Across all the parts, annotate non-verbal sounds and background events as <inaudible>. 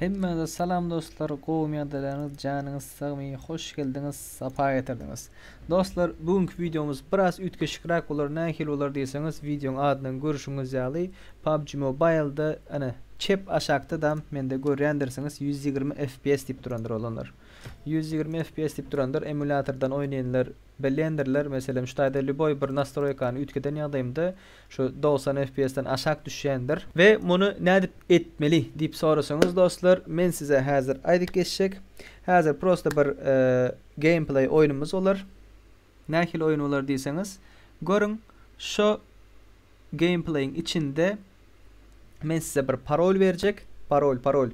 hammaga salom do'stlar qovmiyadalarni janingiz sig'may xush keldingiz safa yetirdingiz do'stlar bugungi videomiz biroz uytga shikraq ular na ular desangiz videoni adnan ko'rishingiz zali pubg mobile'da ana chep aşakda da mende görýändirsiňiz 120 FPS diýip durandyr olanlar. 120 FPS diýip durandyr, emulatordan oýnayanlar bellendirler. Mesela şutaýda Liboy bir nastroykany ütkeden ýagdaýymda şu 90 FPS'den aşak düşýändir we muny nädip etmeli diýip sorasaňyz dostlar, men size häzir aýdyk geçjek. Häzir prosta bir e, gameplay oýnumuz bolar. Nähil oýun bolar diýseňiz, görüň şu gameplayin içinde men size bir parol berjek. Parol, parol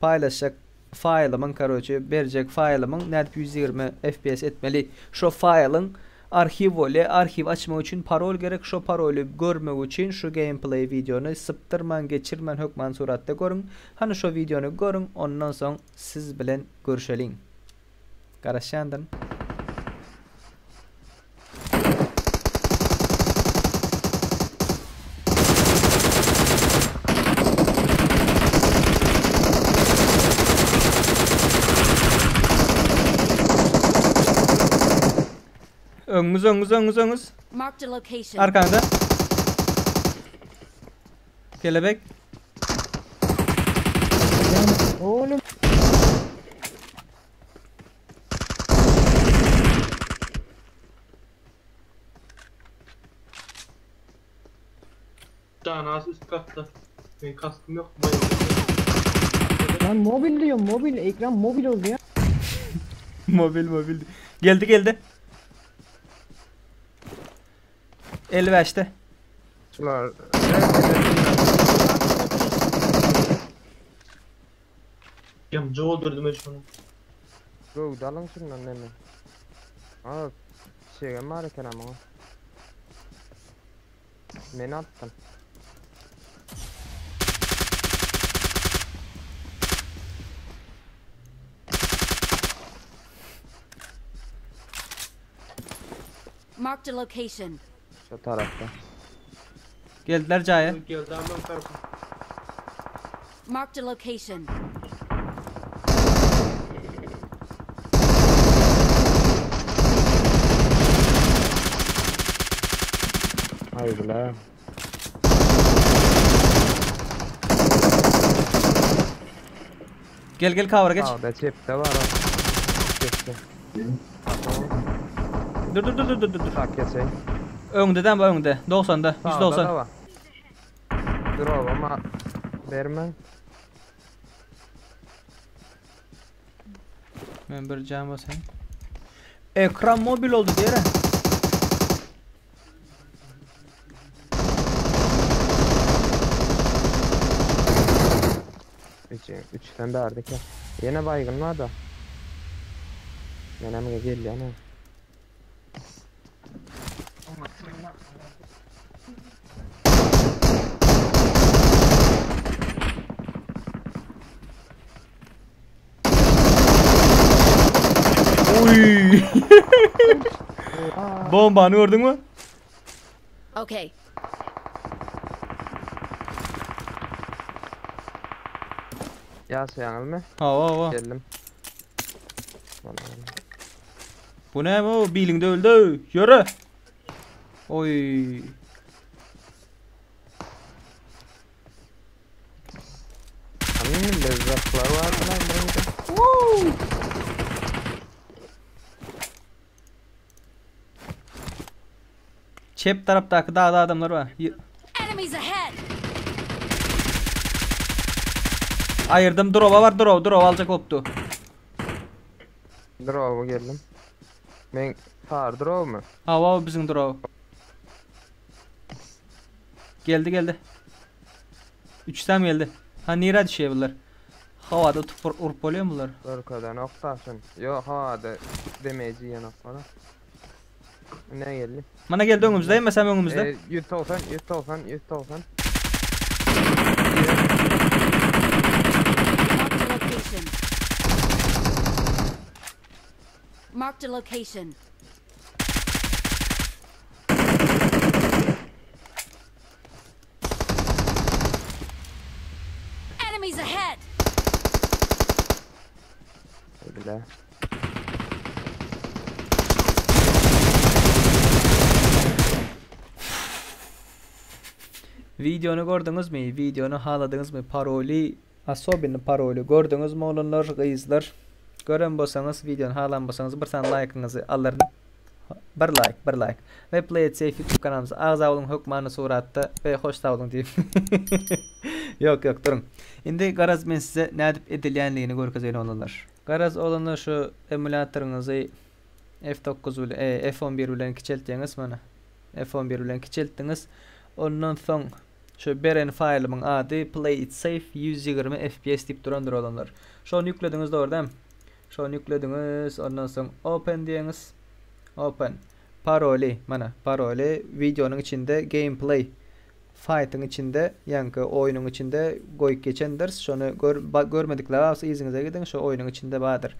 paylaşacak faýlymyň karoçy berjek faýlymyň nädip 120 FPS etmeli. Şo faýlyň arxiv bole arxiv açmak üçin parol gerek. Şo paroly görmek üçin şu gameplay videonu sıptırman geçirmen hökman suratda görün. Hani şo videonu görün, ondan soň siz bilen görüşeliň. Garaşandyn. Öňüňiz. Marked a location. Arkanda. Kelebek. Oğlum. Canası üst katta. Benim kaskım yok. Lan mobil diyorum mobil ekran mobil oldu ya. <laughs> mobil mobil. Geldi geldi. 55'te. Şular Yam Joe öldürdüm ben şunu. Go dalın şundan nene. Aa şey var iken ama. o. Beni attın. Marked a location. Şu tarafta. Geldiler caya. Geldi hemen tarafa. Marked a location. Haydi la. Gel gel kavra geç. Aa da cepte var o. Geçti. Dur dur dur dur dur dur. Tak geçeyim. Öňde bu öňde. 90'da. Sağda 190. da var. Dur oğlum ama verme. Men bir can basayım. Ekran mobil oldu diýere. Üç, üçten verdik ya. Yine baygın var da. Yine mi gel yana. Aa, <laughs> Bombanı gördün mü? Okay. Ya sen mı? Hava hava. Geldim. Vallahi. Bu ne bu? Bilingde öldü. Yürü. Oy. Hani lezzetler var lan burada. Çep taraftaki dağda adamlar var. Y-. Ayırdım. Drop'a var. Drop. Drop alacak optu. Drova geldim. Ben tar drova mu? Hava hava bizim drop. Geldi geldi. Üçten geldi. Ha nira düşüyor bunlar. Havada tutup urup oluyor mu bunlar? Arkada noktasın. Yok ha da demeci ya noktada. Ne geldi? Bana geldi önümüzde. mi sen önümüzde. Ee, 190, 190, 190. Marked a location. Marked a location. be. Videonu gördünüz mü? Videonu haladınız mı? Paroli, asobini paroli gördünüz mü olanlar, kızlar? Gören bolsanız, videonu halan bolsanız bir tane like'ınızı alırdım. Bir like, bir like. Ve Play It Safe YouTube kanalımıza ağız avlun hukmanı suratda ve hoş savlun diyeyim. <laughs> yok yok durun. Indi garaz men size ne edip edilýänligini görkezýän olanlar. Garaz olanlar şu emulatoruňyzy F9 bilen e, F11 bilen kiçeltýäňiz mana. F11 bilen kiçeltdiňiz. Ondan soň şu beren faýlynyň ady Play It Safe 120 FPS dip durandyr olanlar. Şonu ýüklediňiz dogry Şonu ýüklediňiz, ondan soň open diýeniz. Open. Paroli. Mana paroli videonun içinde gameplay. Fight'ın içinde yankı oyunun içinde goyup geçendir. Şunu gör, görmedikler olsa izinize gidin. Şu oyunun içinde vardır.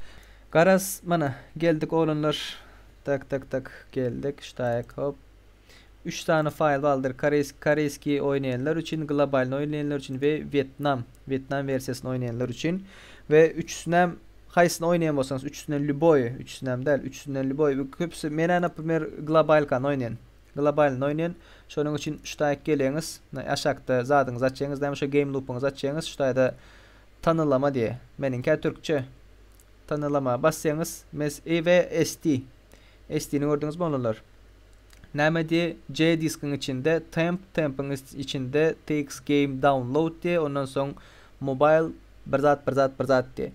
Garas mana geldik oğlanlar. Tak tak tak geldik. Ştayak hop. 3 tane file vardır. Kareski, Kareski oynayanlar için, global oynayanlar için ve Vietnam, Vietnam versiyasını oynayanlar için ve 3'sünə Hayısını oynayamıyorsanız üçüsünden Luboy, üçüsünden değil, üçüsünden Luboy. Köpüsü mena, например, globalkan oynayın. Globalini oynayın. Şoning için şutaya geliyiniz. Aşakta zadınız açıyınız. Demiş şu game loop'unuzu açıyınız. Şutaya da tanılama diye. Meninki Türkçe. Tanılama bassanız. Mes E ve ST. ST'ni gördünüz mü onlar? Näme diye J diskin içinde temp tempin içinde takes game download diye ondan sonra mobile bir zat bir zat bir zat diye.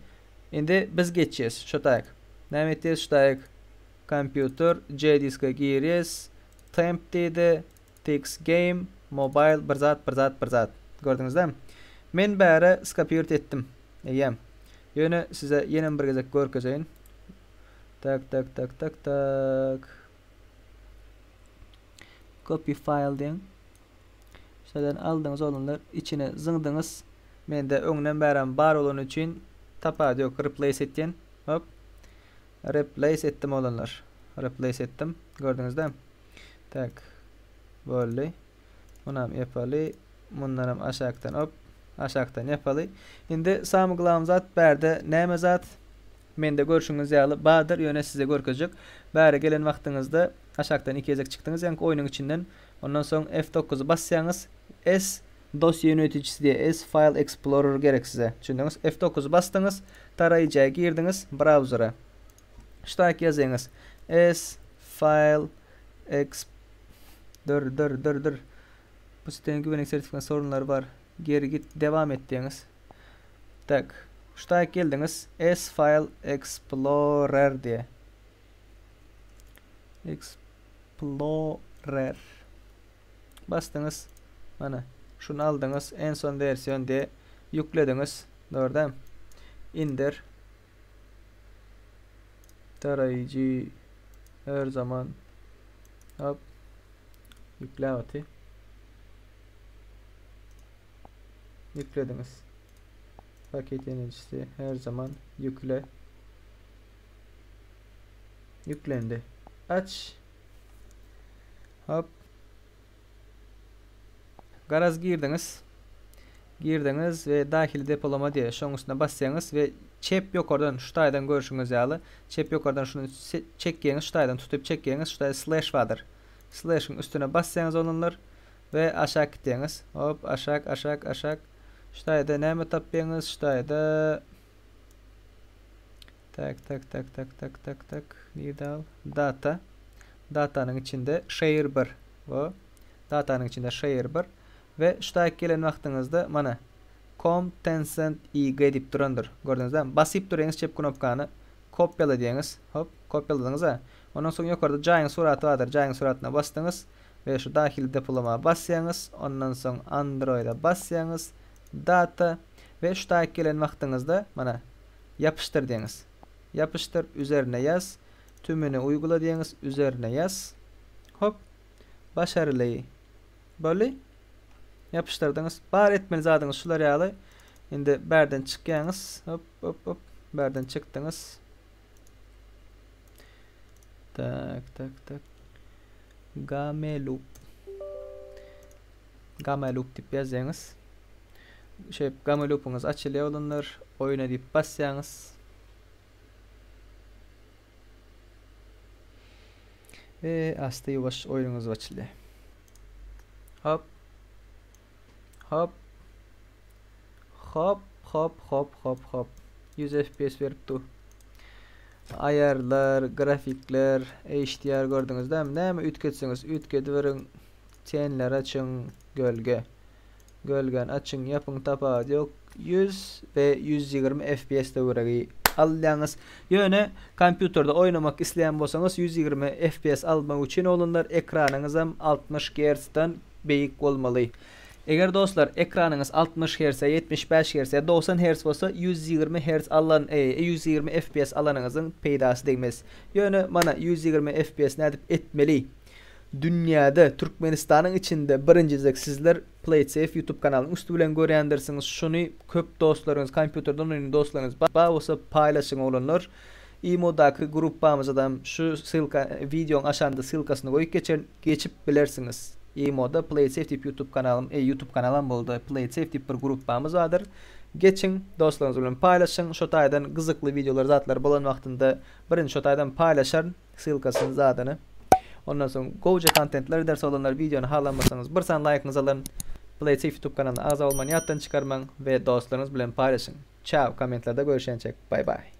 Indi biz geçeceğiz. Şotak. Näme etdiz şotak. Computer C diske giriyoruz. Temp dedi. Text game mobile bir zat bir zat bir zat. Gördünüz mi? Men bäre skapyurt etdim. Eýem. Ýöne size ýene bir gezek görkejeýin. Tak tak tak tak tak. Copy file diýen. Şadan aldyňyz olanlar içine zyňdyňyz. Mende öňden bären bar bolan üçin tapa yok replace etken hop. Replace ettim olanlar. Replace ettim. Gördünüz değil mi? Tak. Böyle. Bunam yapalı bunlarım aşağıdan hop. Aşağıdan yapalı şimdi samıglam zat berde neme zat mende görüşüňiz ýaly badyr ýöne size görkezjek bäre gelen wagtyňyzda aşağıdan iki ýezek çykdyňyz ýa-ni oyunun içinden. Ondan soň F9 basýaňyz S dosya yöneticisi diye S File Explorer gerek size. Düşündünüz. F9 bastınız. Tarayıcıya girdiniz. Browser'a. Ştak yazınız. S File Exp dur dur dur dur. Bu sitenin güvenlik sertifikan sorunları var. Geri git devam et diyiniz. Tak. Ştak geldiniz. S File Explorer diye. Explorer. Bastınız. Mana. Şunu aldınız. En son versiyon diye yüklediniz. Doğru? İndir. Tarayıcı her zaman hop yükle atı. Yüklediniz. Paket yöneticisi her zaman yükle. Yüklendi. Aç. Hop Garaz girdiniz. Girdiniz ve dahil depolama diye şunun üstüne bassanız ve çep yok oradan şu taydan görüşünüz yalı. Çep yok oradan şunu çekiyeniz şu taydan tutup çekiyeniz şu slash vardır. Slash'ın üstüne bassanız onunlar ve aşağı gidiniz. Hop aşağı aşağı aşağı. Şu tayda neyme tapyeniz şu tayda tak tak tak tak tak tak tak al? Data. Datanın içinde share 1. O. Datanın içinde share 1 va shtaga kelgan vaqtingizda mana com tencent ig deb turandir. Ko'rdingizmi bosib turingiz chep knopkani kopyala deyingiz hop kopyaladingiz undan so'ng yuqorida joying surati bordir joying suratini bosdingiz va shu daxil diploma bossangiz undan so'ng androidda bossangiz data va shtaga kelgan vaqtingizda mana yapıştır deyiniz yapıştır üzerine yaz tümünü uygula deyiniz üzerine yaz hop başarılı böyle yapıştırdınız. Bar etmeniz adınız şular yağlı. Şimdi berden çıkıyorsunuz. Hop hop hop. Berden çıktınız. Tak tak tak. Game loop. Game loop tip yazıyorsunuz. Şey game loopunuz açılıyor olunlar. Oyuna deyip basıyorsunuz. Ve aslında yavaş oyununuz açılıyor. Hop Hop. Hop, hop, hop, hop, hop. 100 FPS beripdi. Ayarlar, grafikler, HDR gördünüz değil mi? Näme ütketsiniz? Ütkedi verin. Tenler açın gölge. Gölgen açın yapın tapa yok. 100 ve 120 FPS de veregi. alýaňyz. Ýöne kompýuterda oynamak isleýän bolsaňyz 120 FPS almak üçin olunlar ekranyňyz hem 60 Hz-dan beýik bolmaly. Eger dostlar ekranyňyz 60 Hz, 75 Hz, 90 Hz bolsa 120 Hz alan, e, 120 FPS alanyňyzyň peýdasy degmez. Ýöne mana 120 FPS nädip etmeli. Dünýäde Türkmenistanyň içinde birincizek sizler PlaySafe YouTube kanalynyň üstü bilen görýändirsiniz. Şunu köp dostlaryňyz, kompýuterden oynayan dostlaryňyz ba bolsa paýlaşyň olanlar. Imodaky gruppamyzdan şu sılka videoň aşanda sılkasyny goýup geçer geçip bilersiniz. Imoda PlaySafe tip YouTube kanalym, e, YouTube kanalym boldy. PlaySafe tip bir gruppamyz wadyr. Geçin dostlarınız bilen paýlaşyň. Şo taýdan gyzykly videolar zatlar bolan wagtynda birinji şo taýdan paýlaşan sılkasyny zadyny Ondan soň goýja kontentler derse olanlar videonu halanmasaňyz bir san like'ňyzy alyn. PlaySafe YouTube kanalyna aza bolmaň ýatdan çykarmaň we dostlaryňyz bilen paýlaşyň. Ciao, kommentlarda görüşençek. Bye bye.